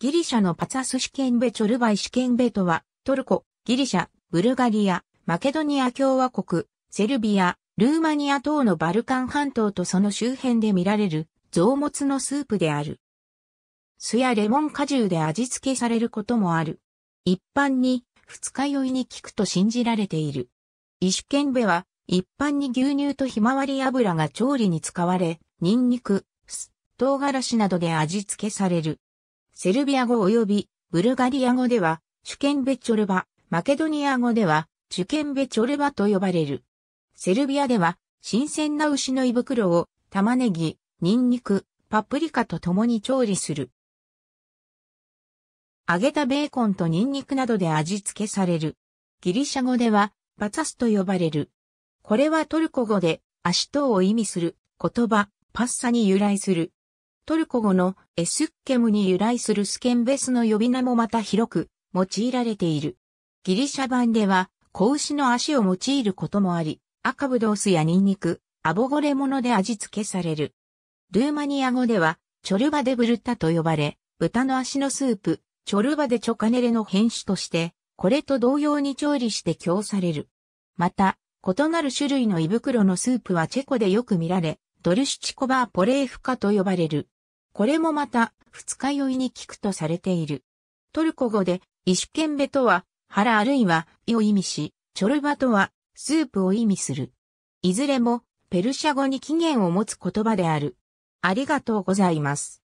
ギリシャのパツァス、イシュケンベチョルバ、イシュケンベとは、トルコ、ギリシャ、ブルガリア、マケドニア共和国、セルビア、ルーマニア等のバルカン半島とその周辺で見られる臓物のスープである。酢やレモン果汁で味付けされることもある。一般に二日酔いに効くと信じられている。イシュケンベは一般に牛乳とひまわり油が調理に使われ、ニンニク、酢、唐辛子などで味付けされる。セルビア語及びブルガリア語では、シュケンベチョルバ、マケドニア語では、チュケンベチョルバと呼ばれる。セルビアでは、新鮮な牛の胃袋を玉ねぎ、ニンニク、パプリカと共に調理する。揚げたベーコンとニンニクなどで味付けされる。ギリシャ語では、パツァスと呼ばれる。これはトルコ語で、足等を意味する言葉、パッサに由来する。トルコ語のエスッケムに由来するスケンベスの呼び名もまた広く用いられている。ギリシャ版では子牛の足を用いることもあり、赤ブドウ酢やニンニク、アボゴレモノで味付けされる。ルーマニア語ではチョルバデブルタと呼ばれ、豚の足のスープ、チョルバデチョカネレの変種として、これと同様に調理して供される。また、異なる種類の胃袋のスープはチェコでよく見られ、ドルシチコバーポレーフカと呼ばれる。これもまた、二日酔いに効くとされている。トルコ語で、イシュケンベとは、腹あるいは、胃を意味し、チョルバとは、スープを意味する。いずれも、ペルシャ語に起源を持つ言葉である。ありがとうございます。